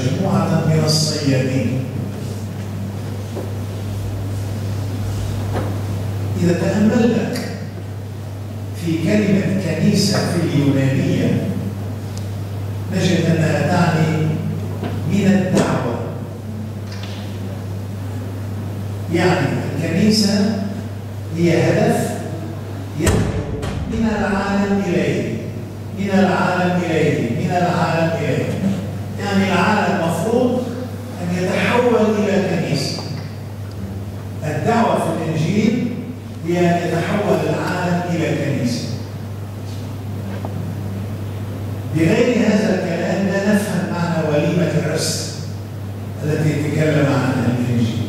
مجموعة من الصيادين. إذا تأملت في كلمة كنيسة في اليونانية نجد أنها تعني من الدعوة. يعني الكنيسة هي هدف يدعو من العالم إليه من العالم إليه من العالم إليه. يعني العالم مفروض أن يتحول إلى كنيسة الدعوة في الإنجيل هي أن يتحول العالم إلى كنيسة بغير هذا الكلام لا نفهم معنى وليمة العرس التي تكلم عنها الإنجيل.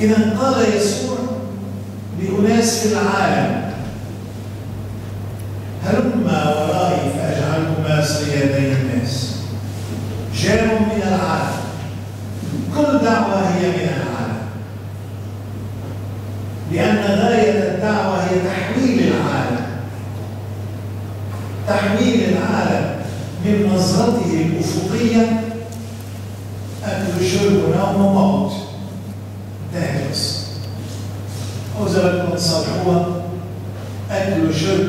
إذا قال يسوع لأناس في العالم هلما ورائي فأجعلكما صيادي الناس جاءوا من العالم كل دعوة هي من العالم لأن غاية الدعوة هي تحويل العالم تحويل العالم من نظرته الأفقية أكل شرب ونوم وموت انتهت القصة أو زي ما تصرفوها أكل وشرب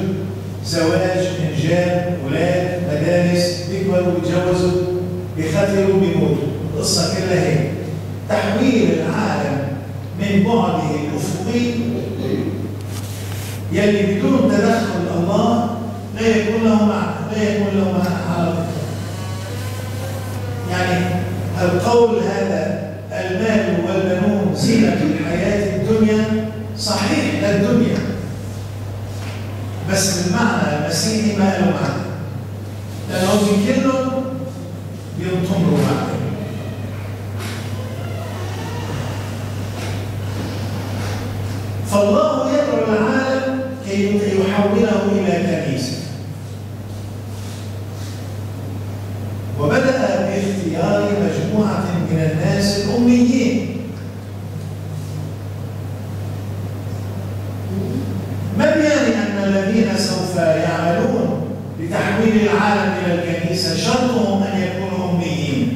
زواج إنجاب ولاد مدارس بيكبروا ويتجوزوا بيختلوا بيموتوا القصة كلها هيك. تحويل العالم من بعده الأفقي يلي بدون تدخل الله لا يكون له معنى لا يكون له معنى على الإطلاق يعني القول هذا المال والبنون زينة الحياة الدنيا صحيح للدنيا بس بالمعنى المسيحي ما له معنى لأنه من كله بينطمروا معنى فالله يدعو العالم كي يحوله إلى كنيسة وبدأ باختيار مجموعة من الناس الأميين ما يعني أن الذين سوف يعملون لتحويل العالم إلى الكنيسة شرطهم أن يكونوا أميين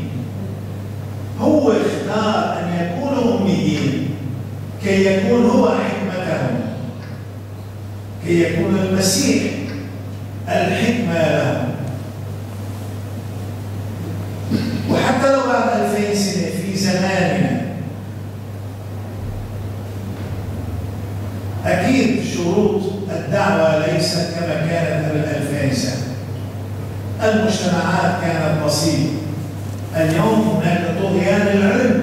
هو اختار أن يكونوا أميين كي يكون هو حكمتهم كي يكون المسيح الحكمة لهم. وحتى لو بعد ألفين سنة في زماننا. أكيد شروط الدعوة ليست كما كانت قبل ألفين سنة. المجتمعات كانت بسيطة. اليوم هناك طغيان العلم.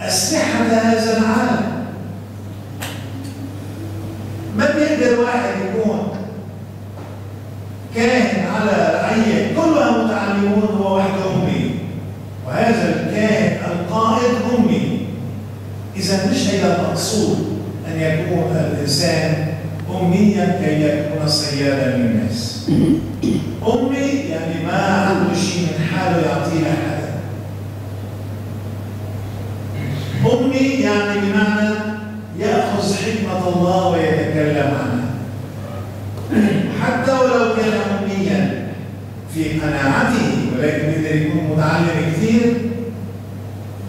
أسلحة هذا العالم. ما بيقدر واحد يكون كاهن على رعية كلها متعلمون هو وحده أمي. وهذا الكاهن القائد أمي. إذا مش هي المقصود أن يكون الإنسان أميا كي يكون صيادا للناس. أمي يعني ما عنده شيء من حاله يعطيه لحدا يعني بمعنى يأخذ حكمة الله ويتكلم عنها حتى ولو كان أميا في قناعته ولكن يقدر يكون متعلم كثير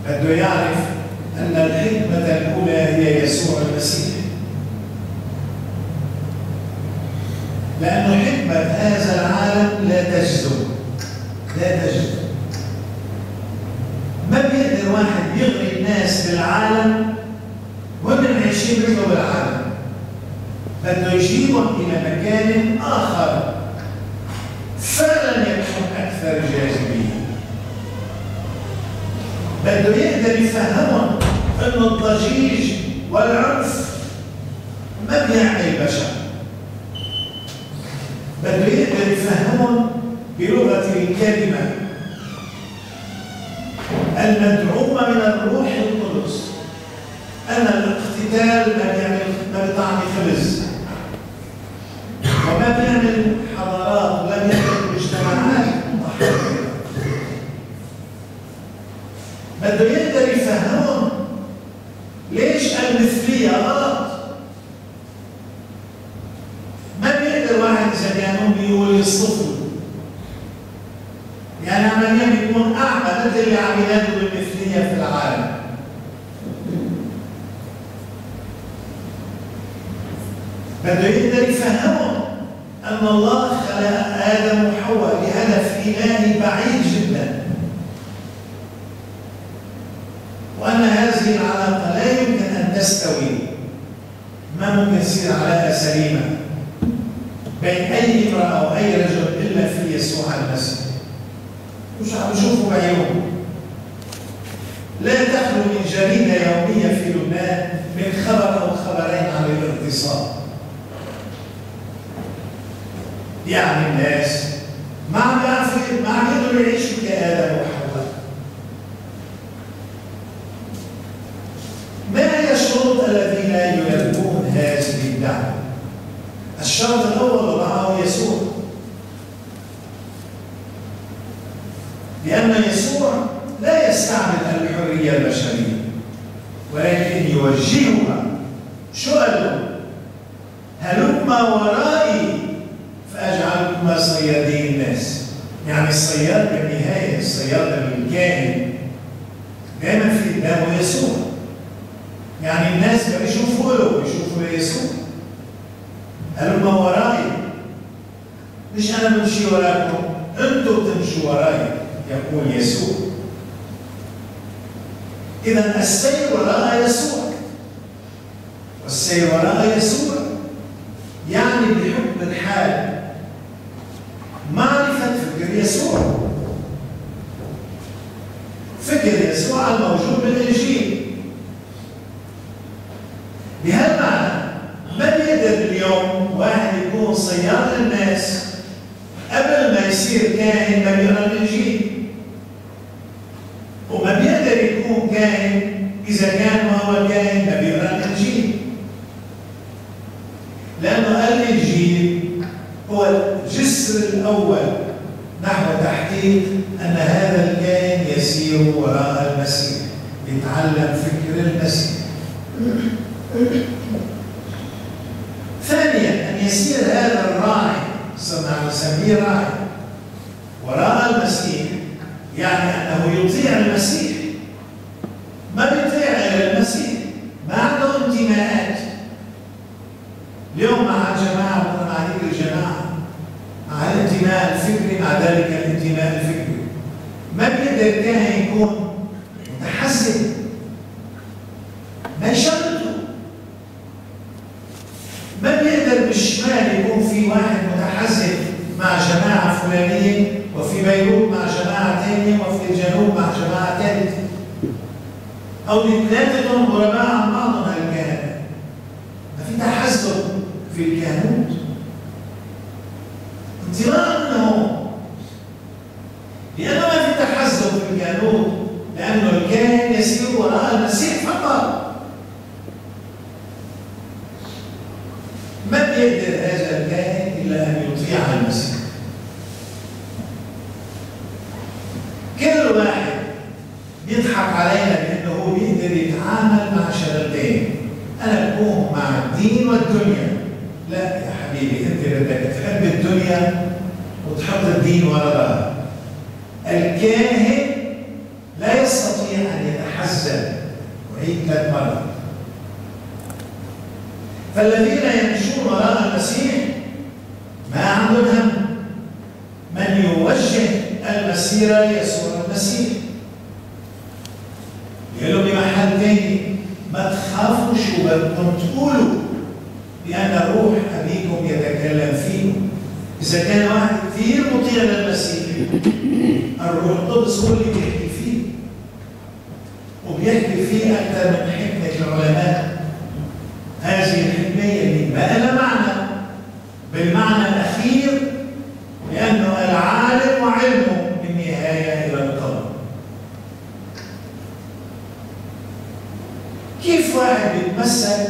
بده يعرف أن الحكمة الأولى هي يسوع المسيح. لأن حكمة هذا العالم لا تجذب لا تجذب ما بيقدر واحد بالعالم وهم عايشين رضا بالعالم بده يجيبهم إلى مكان آخر. فعلا يكون أكثر جاذبية. بده يقدر يفهمهم أن الضجيج والعنف ما بيعني البشر. بده يقدر يفهمهم بلغة الكلمة. المدعومة من الروح القدس. أن الاقتتال ما بيعمل ما خبز. وما بيعمل حضارات ولا مجتمعات بده يقدر يفهمهم ليش المثلية غلط ما بيقدر واحد إذا كانوا بيقول يصطفوا يعني عمليا بيكون أعمى مثل اللي عم ينادوا بالمثلية في العالم بده يقدر يفهمهم أن الله خلق آدم وحواء لهدف إلهي بعيد جدا. وأن هذه العلاقة لا يمكن أن تستوي. ما ممكن تصير علاقة سليمة بين أي امرأة أو أي رجل إلا في يسوع المسيح. مش عم نشوفه بعيون لا تخلو من جريدة يومية في لبنان من خبر أو خبرين عن الاغتصاب يعني الناس ما عم ما عم يقدروا يعيشوا كآدم وحواء ما هي الشروط الذين يلبون هذه الدعوة؟ الشرط الأول وضعه يسوع لأن يسوع لا يستعمل الحرية البشرية ولكن يوجهها شو قال له؟ هلم ورائي صيادي الناس يعني الصياد بالنهاية الصياد الكاهن دائما في قدامه يسوع. يعني الناس بيشوفوا له بيشوفوا ليسوع هلم ورائي مش أنا بمشي وراكم أنتم بتمشوا وراي يقول يسوع. إذا السير وراء يسوع. والسير وراء يسوع يعني بحب الحال. معرفة فكر يسوع. فكر يسوع الموجود بالإنجيل. بهالمعنى ما بيقدر اليوم واحد يكون صياد للناس قبل ما يصير كاهن ما بيقرا الإنجيل؟ وما بيقدر يكون كاهن إذا كان ما هو كاهن ما بيقرا الإنجيل؟ لأنه الإنجيل هو الجسر الأول. نحو تحقيق أن هذا الكائن يسير وراء المسيح يتعلم فكر المسيح ثانيا أن يسير هذا الراعي صرنا نسميه راعي وراء المسيح يعني أنه يطيع المسيح ما بيطيع غير المسيح ما عنده انتماءات اليوم مع الجماعة مع هذه الجماعة مع الانتماء الفكري مع ذلك الانتماء الفكري ما بيقدر كان يكون متحزن يشغله ما بيقدر بالشمال يكون في واحد متحزن مع جماعة فلانية وفي بيروت مع جماعة ثانية وفي الجنوب مع جماعة ثالثة أو الاثنين غرباء عن بعضهم هالكهنة ما في تحزب في الكهنوت. انطلاقا منه لأنه ما في تحزب في الكهنوت لأنه الكاهن يسير وراء المسيح فقط ما بيقدر هذا الكاهن إلا أن يطيع المسيح كل واحد بيضحك علينا بأنه هو بيقدر يتعامل مع شغلتين أنا بكون مع الدين والدنيا. لا يا حبيبي أنت بدك تحب الدنيا وتحط الدين وراءها الكاهن لا يستطيع أن يتحزن وهي ثلاث مرات فالذين يمشون وراء المسيح ما عندهم. هم من يوجه المسيرة ليسوع المسيح يقول له بمحل تاني ما تخافوا شو بدكم تقولوا لأن روح أبيكم يتكلم فيكم إذا كان واحد كثير مطيع للمسيح الروح القدس هو اللي بيحكي فيه. وبيحكي فيه أكثر من حكمة العلماء هذه الحكمية اللي بقى لها معنى بالمعنى الأخير لأنه العالم وعلمه بالنهاية إلى القبر كيف واحد بيتمسك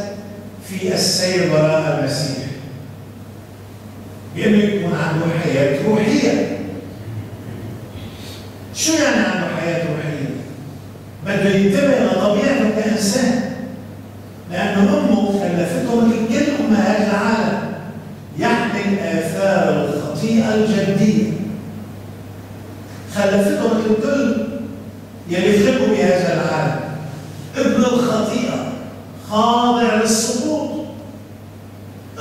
في السير وراء المسيح بأنه يكون عنده حياة روحية شو يعني عنده حياة روحية؟ بده ينتبه لطبيعته كإنسان لأن أمه مثل كل أمهات العالم يحمل آثار الخطيئة الجدية. خلفته مثل كل يلي خلقوا بهذا العالم ابن الخطيئة خاضع للسقوط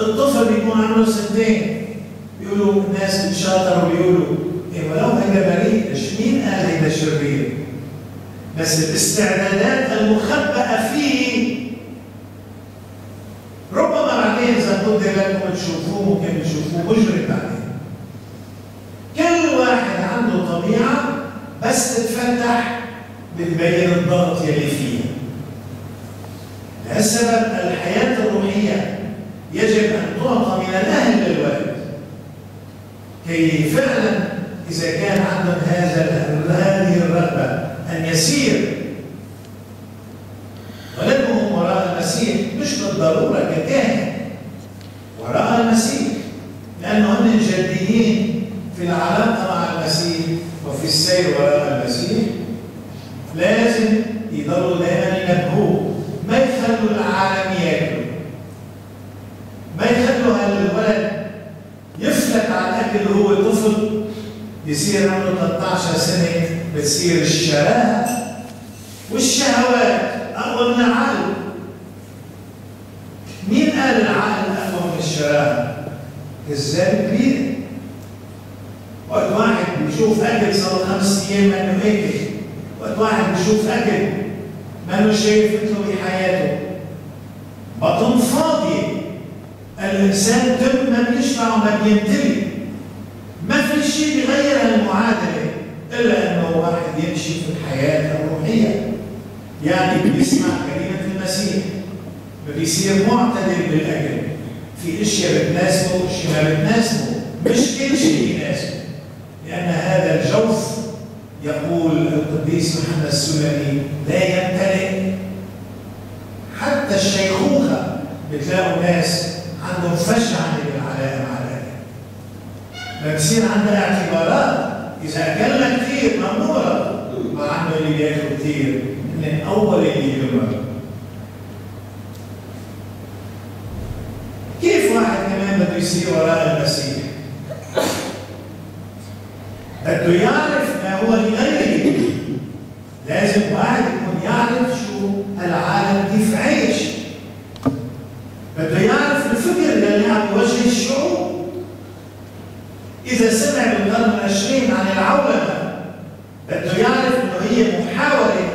الطفل بيكون عمره سنتين بيقولوا الناس بتشاطروا بيقولوا إيه ولو هيدا بريء مين قال هيدا شرير بس الاستعدادات المخبأة فيه ربما بعدين إذا قدر لكم تشوفوه ممكن تشوفوه مجرم بعدين كل واحد عنده طبيعة بس تتفتح بتبين الضغط يلي فيها لهالسبب الحياة الروحية يجب أن تعطى من الأهل للولد كي فعلا إذا كان عندهم هذا هذه الرغبة أن يسير ولدهم وراء المسيح مش بالضرورة ككاهن وراء المسيح لأنه هم جديين في العلاقة مع المسيح وفي السير وراء المسيح لازم يضلوا دائما ينبهوه ما يخلوا العالم ياكلوا ما يخلوا هالولد يفلت على الاكل وهو طفل يصير عمره 13 سنة بتصير الشراهه والشهوات اقوى من العقل مين قال العقل أقوى من الشراهه؟ كذاب كبير وقت واحد بيشوف اكل صار خمس أيام منه هيك. وقت واحد بيشوف اكل منه شايف مثله بحياته بطن فاضية. الإنسان تم ما بيشبع وما بيمتلي ما في شيء بيغير المعادلة إلا أنه واحد يمشي في الحياة الروحية. يعني بيسمع كلمة المسيح بيصير معتدل بالاكل في أشياء بتناسبه واشياء ما بتناسبه. مش كل شيء يناسبه. لأن هذا الجوف يقول القديس محمد السلمي لا يمتلئ. حتى الشيخوخة بتلاقوا ناس عندهم فشعه بالعلاقه مع الاكل ما بصير عندها اعتبارات إذا اكلنا كثير ممنوع ما عنده اللي بياكل كثير. من اول اللي يمر كيف واحد كمان بده يصير وراء المسيح؟ بده يعرف ما هو لغيره لازم واحد يكون يعرف شو العالم كيف عايش بده يعرف الفكر اللي عم يوجه الشعوب إذا سمع بالقرن العشرين عن العولمه بده يعرف إنه هي محاولة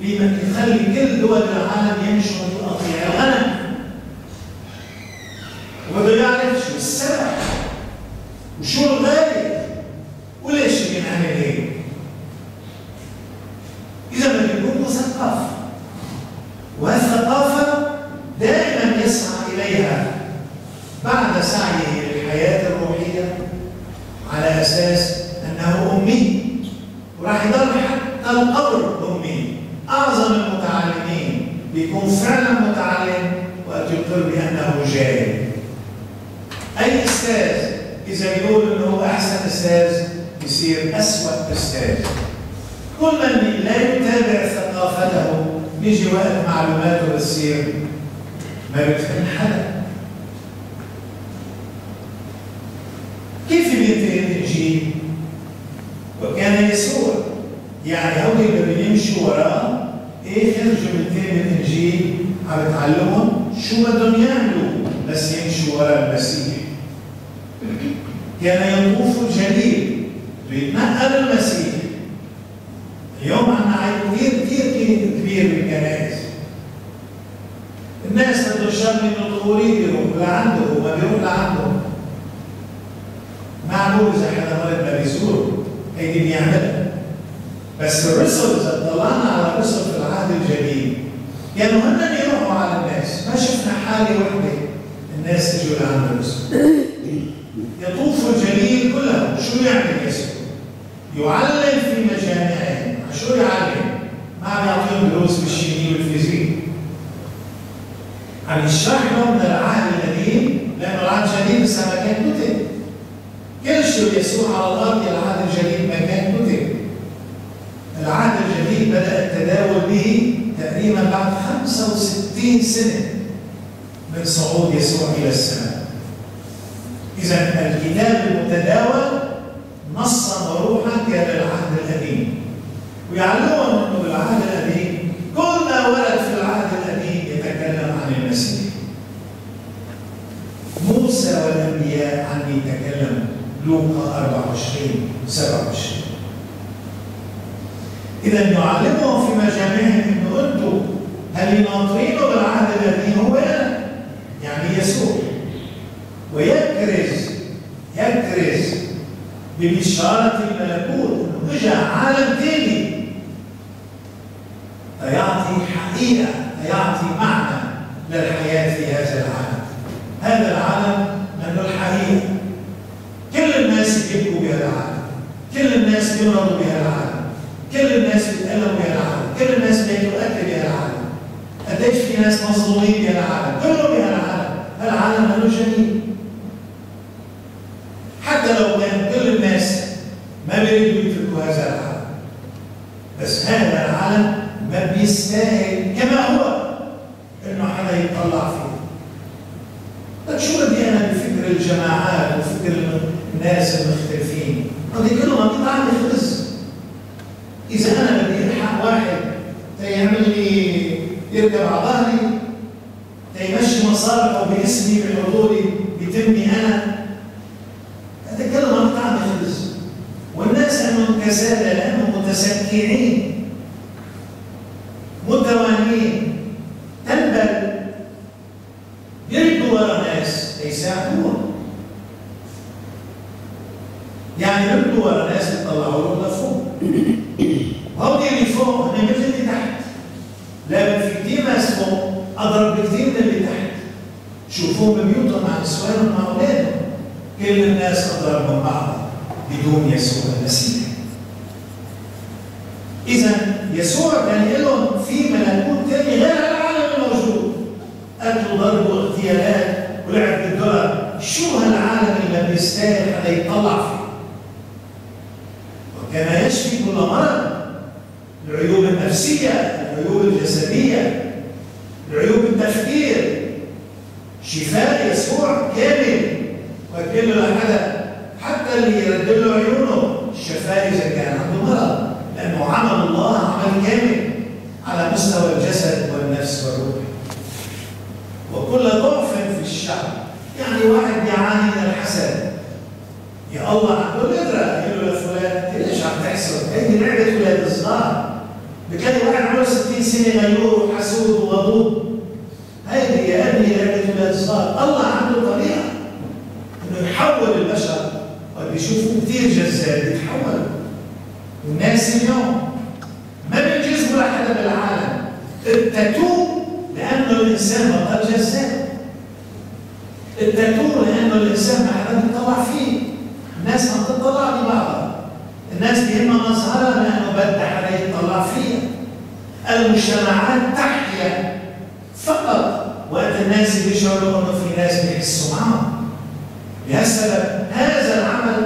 لمن يخلي كل دول العالم يمشوا وراح يضل حتى القبر أمي أعظم المتعلمين بيكون فعلا متعلم وقت يقر بأنه جاهل. أي أستاذ إذا بيقول هو أحسن أستاذ يصير أسوأ أستاذ. كل من لا يتابع ثقافته بيجي وقت معلوماته بتصير ما بتفهم حدا كيف بينتهي الإنجيل؟ وكان يسوع يعني هول بدهم يمشوا وراه اخر جملتين من الإنجيل؟ عم بتعلمهم شو بدهم يعملوا بس يمشوا ورا المسيح. كان يطوف الجليل ليتنقل المسيح. اليوم عندنا عيب كثير كثير كبير بالكنائس الناس بدهم شر من القبورين بيروح لعنده وما بيروح لعنده. معقول إذا حدا مرض ما بيزور؟ هيدي بيعملها بس الرسل اذا طلعنا على الرسل في العهد الجديد. كانوا هن يروحوا على الناس. ما شفنا حالة وحدة الناس تجوا لعند الرسل. يطوف الجليل كله شو يعمل يسوع؟ يعلم في مجامعهم. شو يعلم؟ ما عم يعطيهم دروس بالشيمياء والفيزياء. عم يشرح لهم من العهد القديم لأنه العهد الجديد لسه ما كان كتب. كل شيء يسوع على الأرض العهد الجديد ما كان كتب به تقريبا بعد 65 سنة من صعود يسوع إلى السماء. إذا الكتاب المتداول نصا وروحا كان العهد القديم. ويعلمهم أنه بالعهد القديم كل ما ورد في العهد القديم يتكلم عن المسيح. موسى والأنبياء عن يتكلم لوقا 24 27 يعلمهم في مجامعهم انه أنتم اللي ناطرينه بالعهد القديم هو؟ يعني يسوع. ويكرز يكرز ببشارة الملكوت إنه اجى عالم تاني. فيعطي حقيقة فيعطي معنى للحياة في هذا العالم. هذا العالم لأنه الحقيقة. كل الناس بيبكوا بهذا العالم. كل الناس بيمرضوا بهذا العالم. بيتألموا بهذا العالم كل الناس بياكلوا أكل بهذا العالم قديش في ناس مظلومين بهذا العالم كله بهذا العالم العالم له جميل. حتى لو كان كل الناس ما بيريدوا يتركوا هذا العالم. بس هذا العالم ما بيستاهل كما هو إنه حدا يطلع فيه. طيب شو بدي أنا بفكر الجماعات وفكر الناس المختلفين؟ هذه كلهم قطع خبز إذا أنا بدي الحق واحد تيعمل لي يركب على ظهري تيمشي مصالحه باسمي بحضوري بتمي أنا. هذا كلهم قطع خبز والناس انهم كسالى لانهم متسكعين متوانين. تنبل. يردوا ورا ناس يساعدون يعني يردوا ورا ناس يطلعوا لهم لفوق وهودي اللي فوق هم مثل اللي تحت لكن في كثير ناس فوق اضرب بكثير من اللي تحت شوفوهم ببيوتهم مع اولادهم كل الناس اضرب من بعض بدون يسوع المسيح؟ إذا يسوع كان لهم في ملكوت ثاني غير العالم الموجود. قتل وضرب واغتيالات ولعب بالدولار. شو هالعالم اللي بيستاهل حدا يطلع فيه؟ وكما يشفي كل مرض. العيوب النفسية العيوب الجسدية العيوب التفكير. شفاء يسوع كامل. وكل لحدا حتى اللي يرد له عيونه الشفاء إذا كان عنده مرض لأنه عمل الله عمل كامل على مستوى الجسد والنفس والروح وكل ضعف في الشعب يعني واحد بيعاني من الحسد يا الله عنده القدرة يقول له لفلان انت ليش عم تحسد؟ هيدي لعبة ولاد صغار بكلي واحد عمره 60 سنة غيور وحسود وغضوب هيدي يا ابني لعبة ولاد صغار الله عنده طريقة انه يحول البشر وبيشوفوا كثير جذاب يتحولوا والناس اليوم ما بينجذبوا لحدا بالعالم. التاتو لأنه الإنسان بطل جذاب التاتو لأنه الإنسان ما حدا بيطلع فيه. الناس عم تطلع لبعضها الناس بيهمها مظهرها لأنه بدها حدا يطلع فيها. المجتمعات تحيا فقط. وقت الناس بيشعروا إنه في ناس بيحسوا معهم. لهالسبب هذا العمل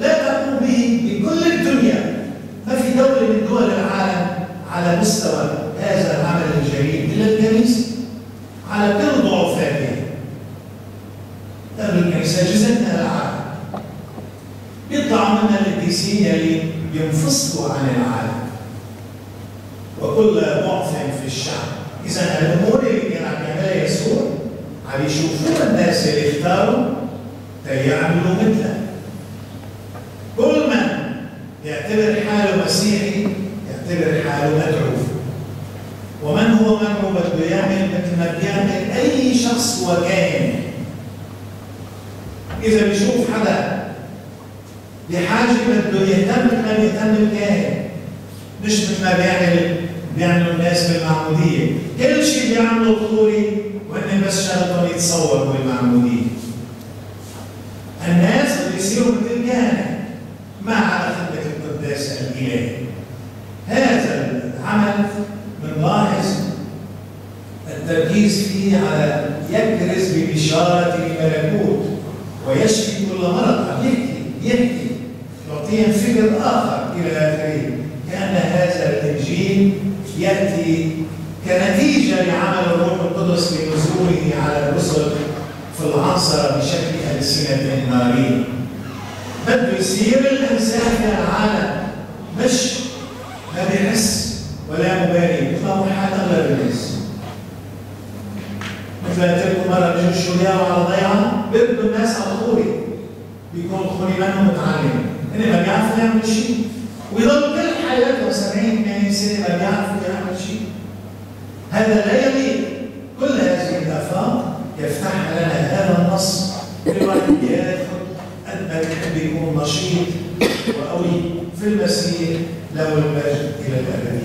لا تقوم به بكل الدنيا ما في دولة من دول العالم على مستوى هذا العمل الجليل إلا الكنيسة على كل لأن الكنيسة جزء من العالم. يطلع منها القديسين اللي ينفصلوا عن العالم. وكل ضعف في الشعب. إذا الأمور اللي كان عم يعملها يسوع عم يشوفوها الناس اللي اختاروا يعملوا مثله كل من يعتبر حاله مسيحي يعتبر حاله مدعو ومن هو مدعو بده يعمل مثل ما بيعمل اي شخص هو كائن إذا بيشوف حدا بحاجة بده يهتم مثل ما بيهتم الكاهن مش مثل ما بيعمل بيعملوا الناس بالمعمودية. كل شيء بيعملوا الطوري وهن بس شغلتهم يتصوروا بالمعمودية. الناس اللي يصيروا مثل ما على خدمه القداس الالهي هذا العمل بنلاحظ التركيز فيه على يكرز ببشارة الملكوت ويشفي كل مرض. عم يحكي يحكي. يعطيهم فكر آخر إلى آخره. كأن هذا الانجيل يأتي كنتيجة لعمل الروح القدس بنزوله على الرسل في العنصرة بشكل ألسنة نارية بده يصير الإنسان العالم مش ما بيحس ولا مبالي ما حال أغلب الناس لكم مرة بيجوا الشولياء على ضيعة بيبدوا الناس على الخوري بيكون الخوري منهم متعلم. هن ما بيعرفوا يعملوا شيء. ويضل كل حياتهم 70 80 سنة ما بيعرفوا يعملوا شيء. هذا لا يليق كل هذه الآفاق يفتح لنا هذا النص. الواحد يأخذ قد ما بيحب يكون نشيط وقوي في المسيح له المجد إلى الأبد